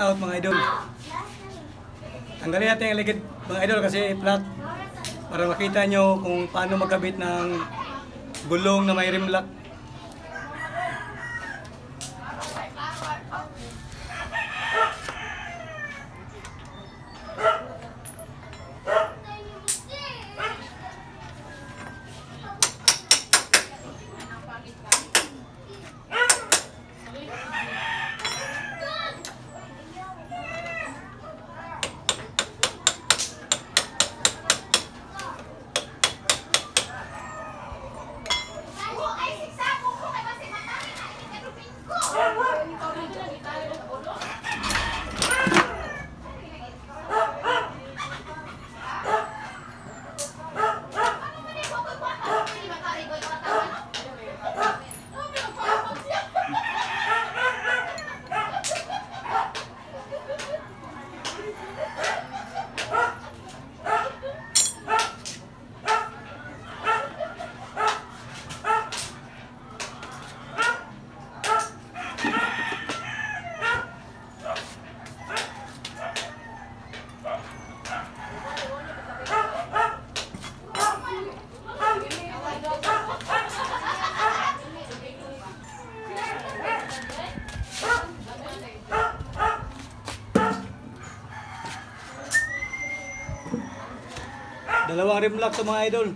out mga idol. Tanggalin natin ang ligid mga idol kasi flat para makita nyo kung paano magkabit ng gulong na may rim lock. Dalawang rim lock to mga idol.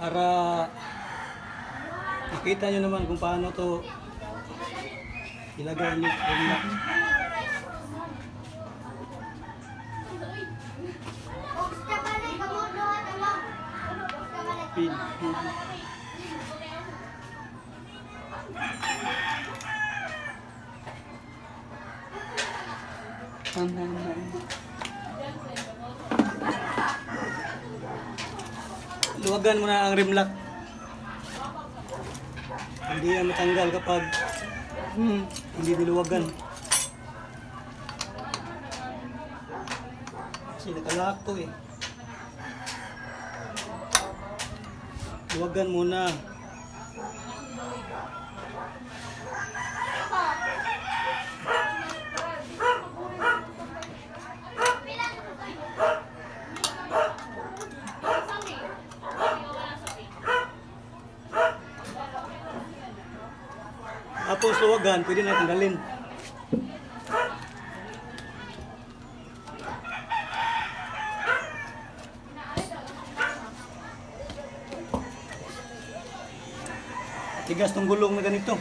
Para makita nyo naman kung paano to ilagay yung rim lock. Pin. Luwagan mo na ang rim lock. Hindi yan matanggal kapag hmm, hindi niluwagan. Kasi nakalock to eh. Luwagan muna. Tapos luwagan, pwede na tanggalin. Tigas tong gulong na ganito.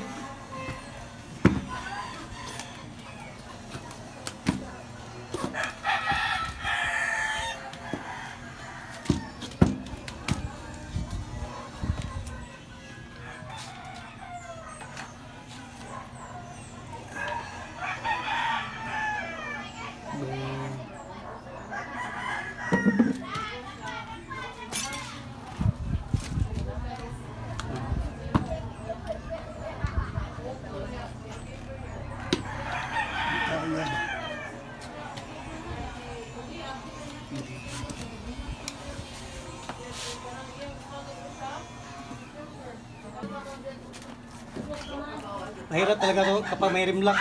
Mahirap talaga to kapag may rim lock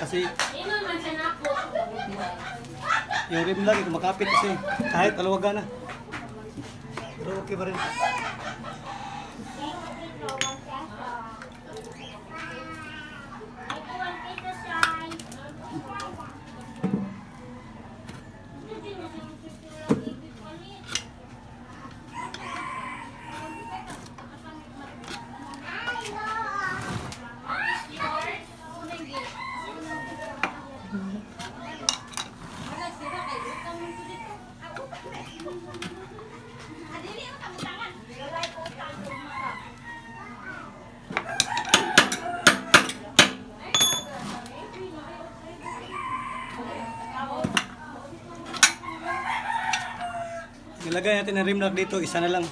kasi yung rim lock kumakapit kasi kahit alawagan na. Pero okay pa rin. Nilagay natin ang rim lock dito, isa na lang.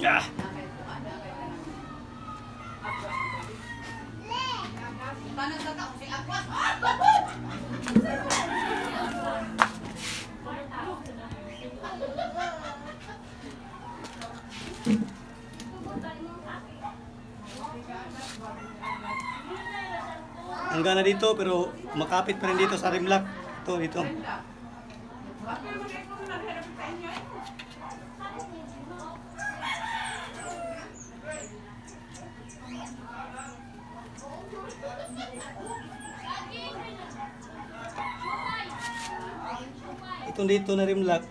Ah. Hanggang na dito pero makapit pa rin dito sa rimlock. Ito, dito. Itong dito na rimlock.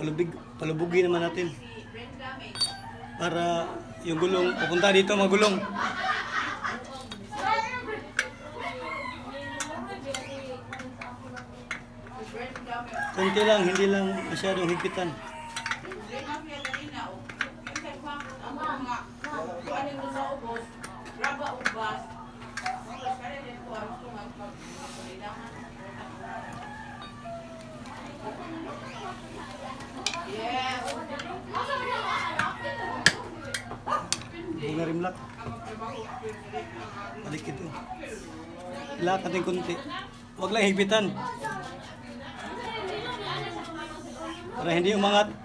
Palubig, palubugi naman natin. Para yung gulong, pupunta dito magulong. Kunti lang, hindi lang masyadong higpitan. Bunga rimlock. Balik ito. Ilak natin kunti. Huwag lang higpitan. Para hindi umangat.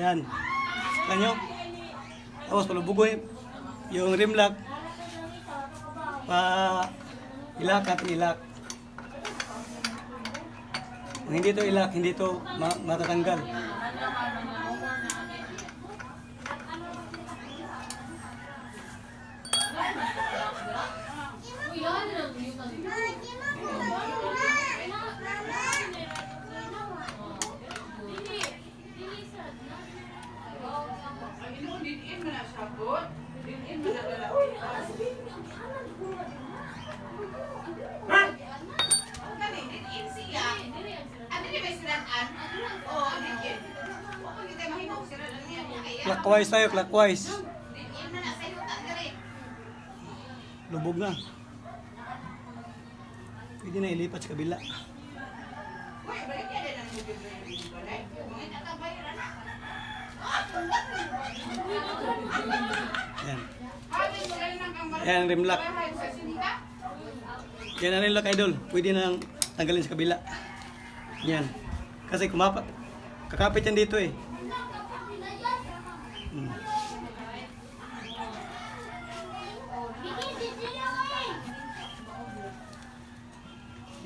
Yan. Kanyo. Tapos palubugoy yung rimlock pa ilak at ilak. Kung hindi to ilak, hindi to ma matatanggal. Clockwise tayo, clockwise. Lubog na. Pwede na ilipat sa kabila. Yan. Yan, rimlock. Yan ang rimlock, idol. Pwede na tanggalin sa kabila. Yan. Kasi kumapat. Kakapit yan dito eh.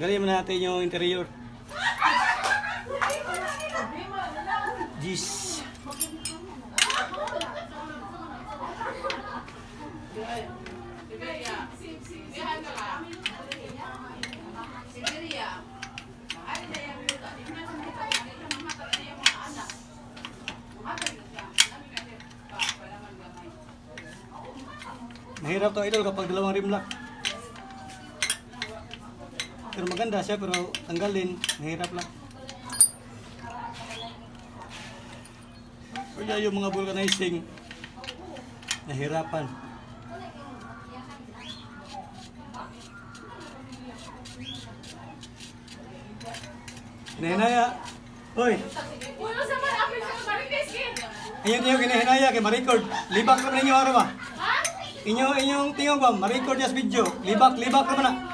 Tanggalin natin yung interior. Jeez. Mahirap to idol kapag dalawang rim lock. Pero maganda siya pero tanggalin, mahirap lang. Kaya yung mga vulcanizing, nahirapan. Hinaya. Hoy, Uno sa man apil sa Marites kay. ayun yung kinahinaya kay ma-record. Libak naman ninyo araw ba? Ha? Inyo inyong tingog ba, ma-record niya sa video. Libak, libak naman na.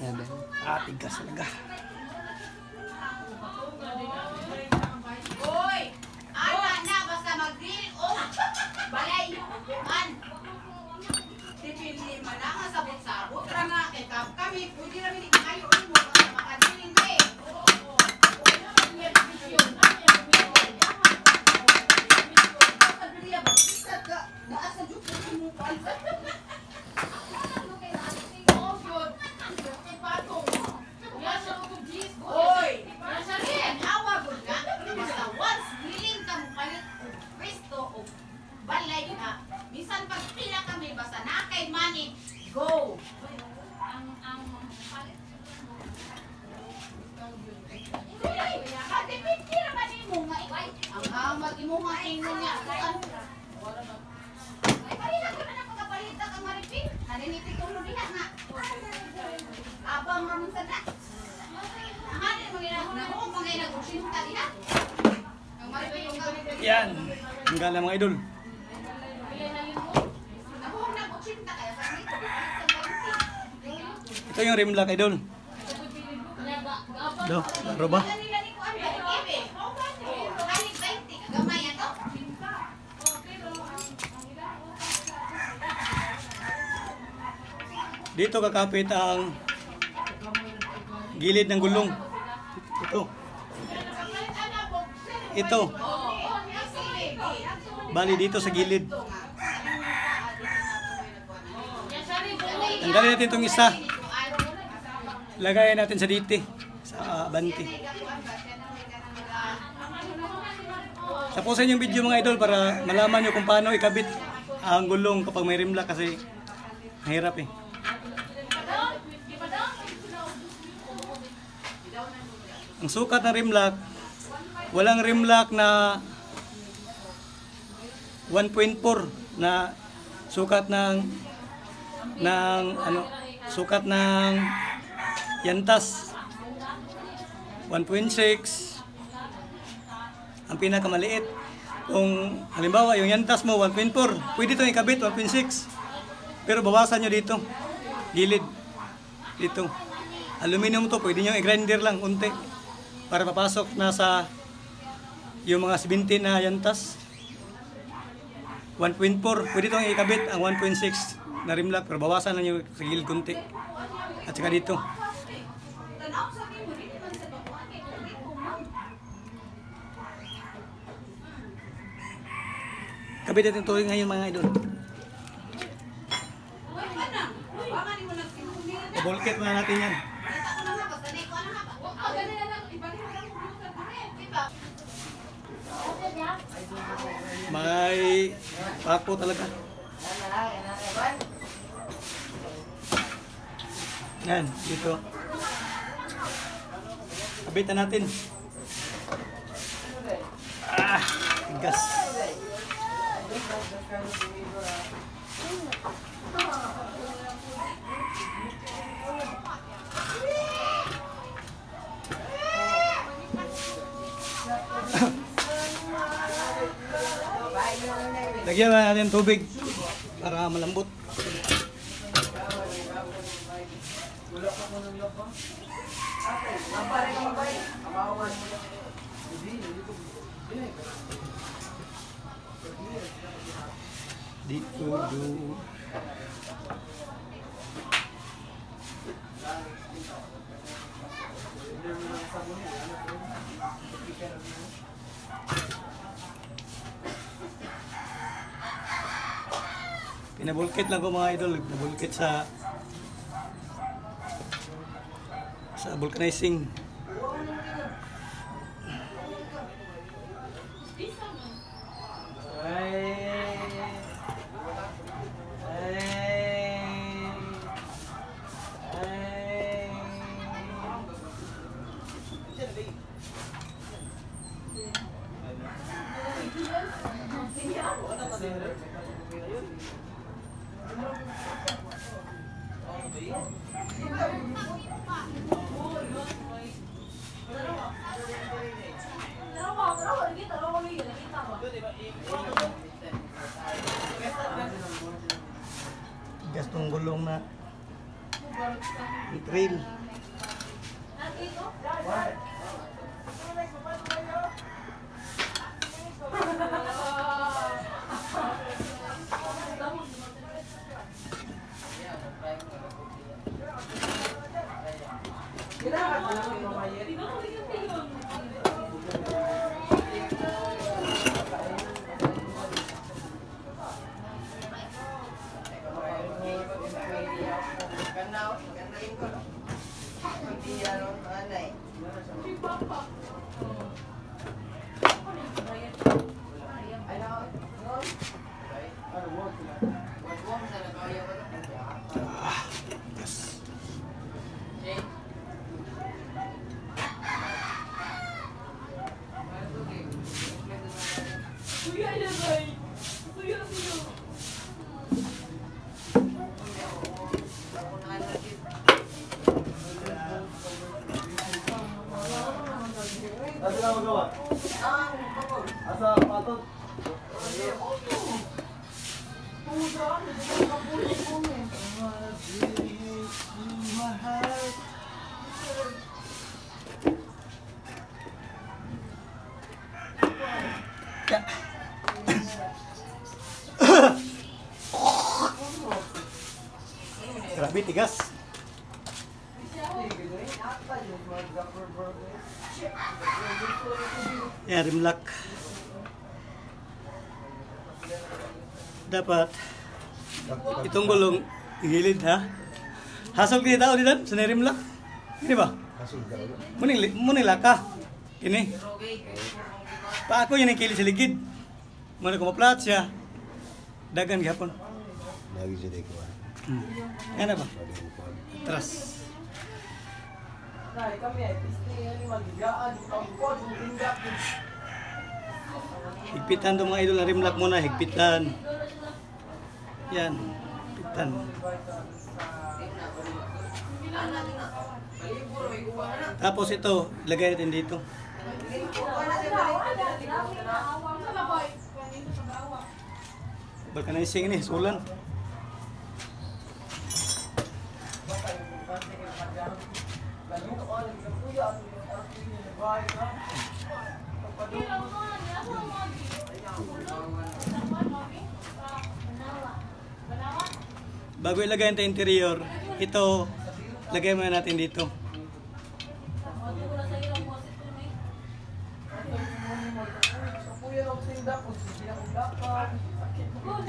Ayan, ah, tigas talaga. Yan. Ang gala mga idol. Ito yung rim lock idol. Do, laro ba? Dito kakapit ang gilid ng gulong. Ito. Ito. Bali dito sa gilid. Tanggalin natin itong isa. Lagayan natin sa diti. Sa banti. Tapusin yung video mga idol para malaman nyo kung paano ikabit ang gulong kapag may rim lock kasi mahirap eh. Ang sukat ng rim lock, walang rim lock na 1.4 na sukat ng ng ano sukat ng yantas. 1.6 ang pinakamaliit kung halimbawa yung yantas mo 1.4 pwede itong ikabit 1.6 pero bawasan nyo dito gilid. Dito. Aluminum to pwede nyo i-grinder lang unti para papasok na sa yung mga 17 na yantas. 1.4 pwede itong ikabit ang 1.6 na rim lock pero bawasan lang yung sa gilid kunti at saka dito. Kabit natin tuloy ngayon mga idol. Bulkit na natin yan. May pako talaga. Yan, dito. Kabitan natin. Ah, gas. Lagyan na natin tubig para malambot. Dito, do. Pinabulkit lang ko mga idol. Pinabulkit sa sa vulcanizing. Thank you. Thank you. うん。Yan, rimlock. Dapat itong gulong gilid ha. Hasol kini tao didan sa rimlock. Ini ba? Muning muning laka. Ini. Pa ako yun ang kili sa ligid. Muna ko maplat siya. Dagan gihapon. Lagi siya di ko. Hmm. Na ba? Tras. Higpitan to mga idol na rimlock muna, higpitan. Yan, higpitan. Tapos ito, ilagay natin dito. Vulcanizing ini, sulan. Bago ilagay natin interior, ito, lagay muna natin dito.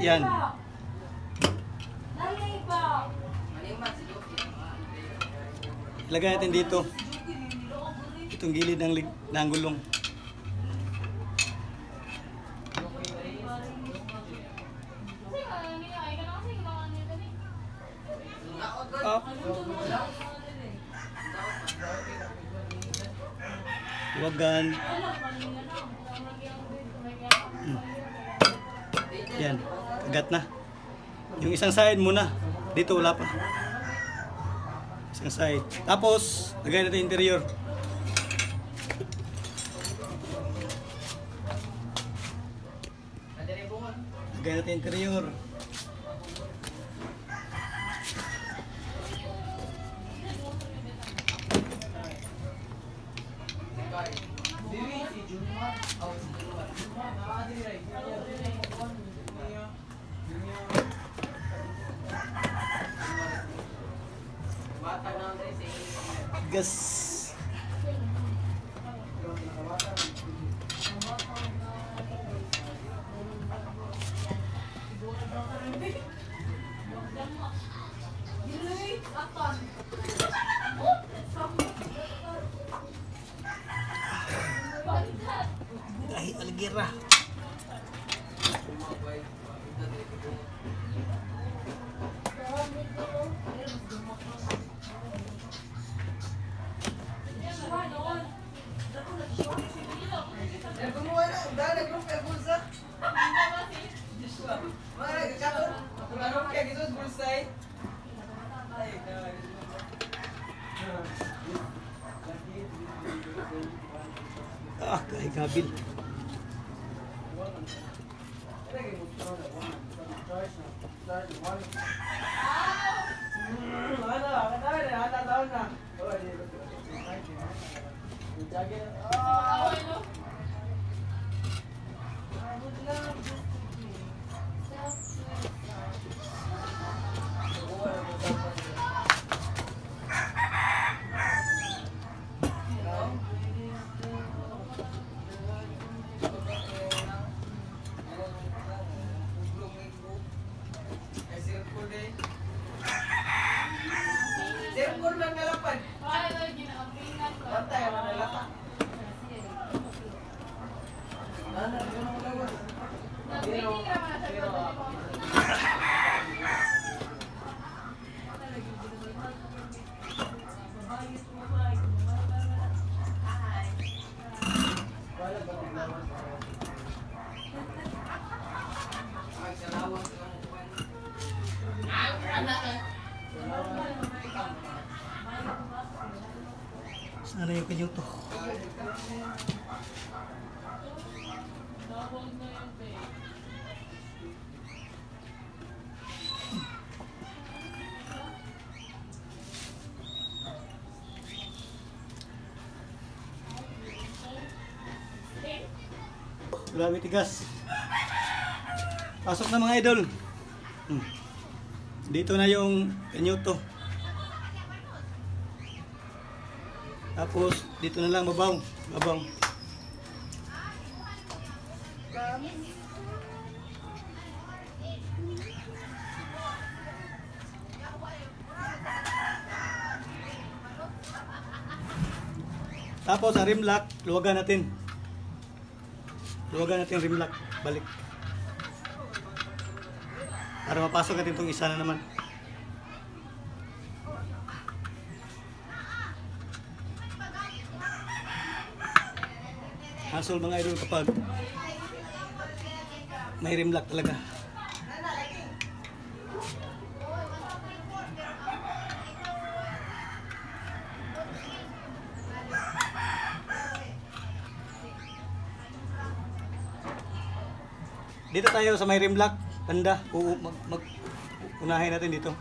Yan. Ilagay natin dito. Itong gilid ng, ng gulong. Yan. Kagat na. Yung isang side muna. Dito wala pa. Isang side. Tapos, lagay natin interior. Lagay natin interior. Ay, algira. Ah, kay है काबिल। Grabe tigas. Pasok na mga idol. Hmm. Dito na yung kanyuto. Tapos dito na lang babaw. Babaw. Tapos sa rim lock, luwagan natin. Luwagan natin rim lock. Balik. Para mapasok natin itong isa na naman. Hassle mga idol kapag may rim lock talaga. Dito tayo sa may rim lock, tanda. Oo, mag, mag unahin natin dito.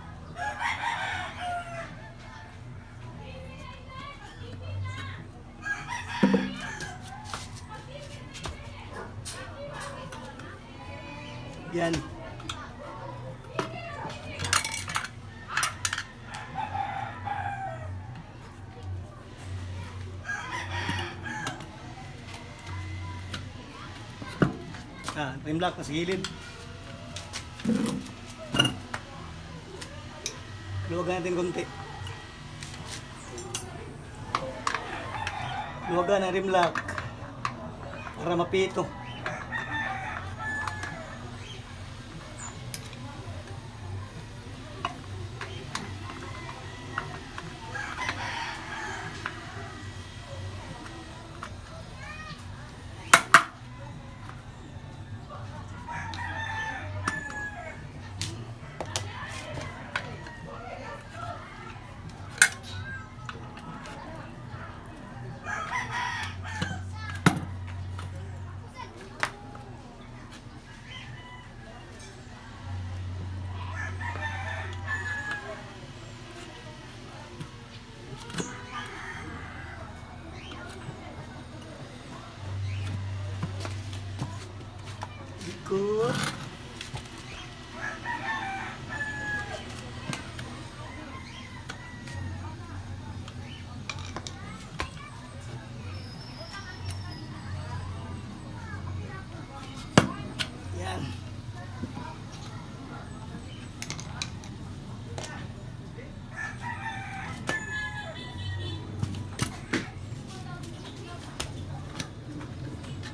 Yan. Lock na sa gilid. Luwagan natin konti. Luwagan ang rim lock. Para mapito.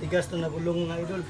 Tigas na nabulong mga idol.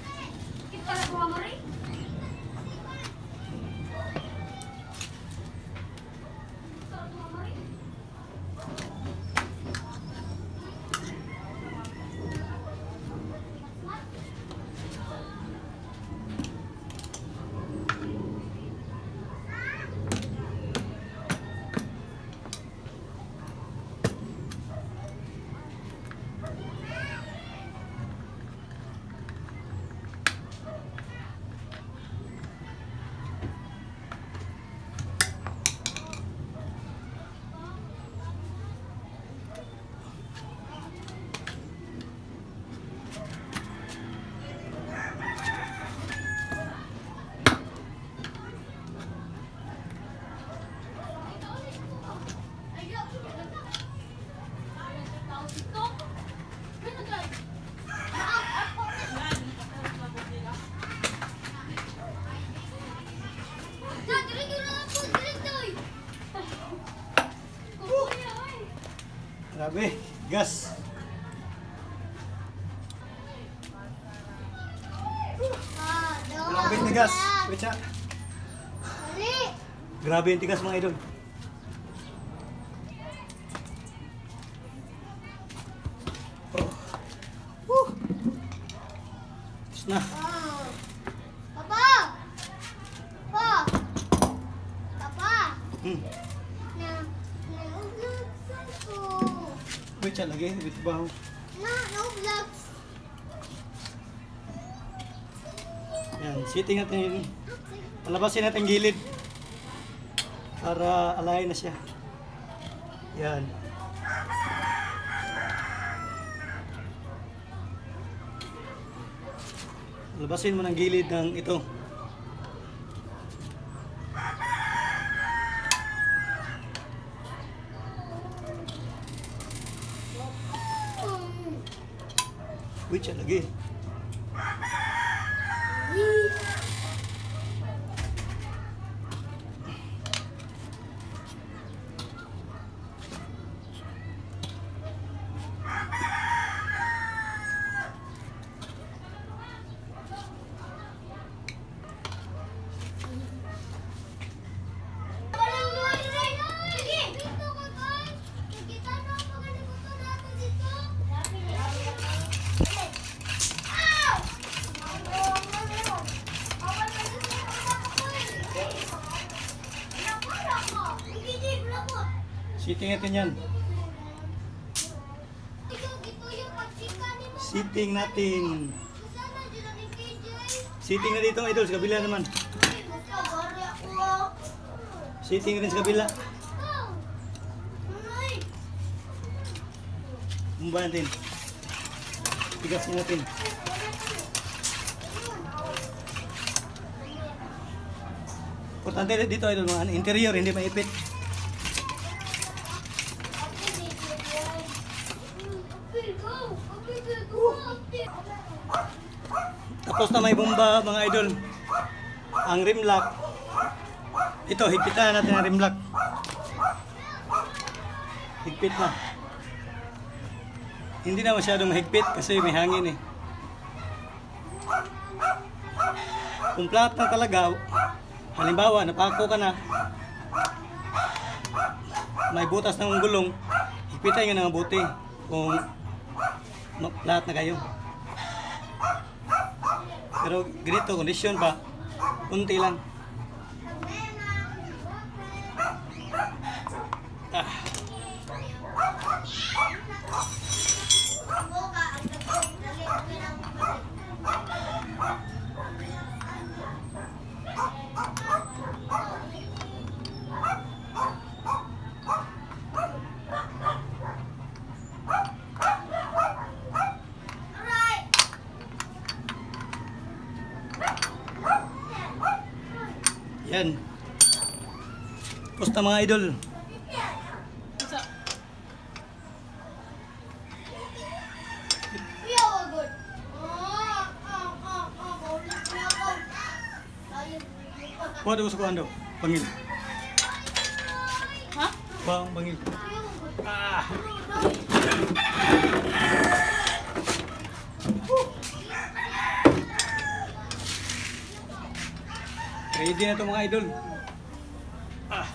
Grabe yung tigas mga idol. Oh. Tapos na. Papa! Pa! Papa! Hmm. Na, naulog ko. Wait siya lagi. Dito ba? No, no vlogs. Yan, sitting natin. Palabasin natin gilid. Para alay na siya. Yan. Labasin mo ng gilid ng ito. Wait siya lagi. Walang luhay rin. Sige. Dito ka guys. Nakita na ang pagkalimutan natin dito. Ow! Awal ka dito sa utak ko eh. Napala ko. Hindi, blabot. Sitting natin yan. Sitting natin. Sitting na dito idol, sa kabila naman. Sitting rin sa kabila. Bumba natin. Tigasin natin. Importante dito idol, mga interior, hindi maipit. Tapos na may bomba mga idol. Ang rim lock. Ito, higpitan natin ang rim lock. Higpit na. Hindi na masyadong mahigpit kasi may hangin eh. Kung flat na talaga, halimbawa, napako ka na, may butas ng gulong, higpitan nyo ng mabuti kung flat na kayo. Pero ganito, kondisyon pa, kunti lang. Yan. Pusta mga idol. Kuha daw sa kuhan daw. Bangil. Ha? Kuha ang bangil. Ah. Ready na ito mga idol. Ah.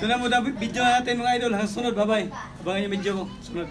Ito na muna video natin mga idol. Hanggang sunod. Bye-bye. Abangan yung video ko. Sunod.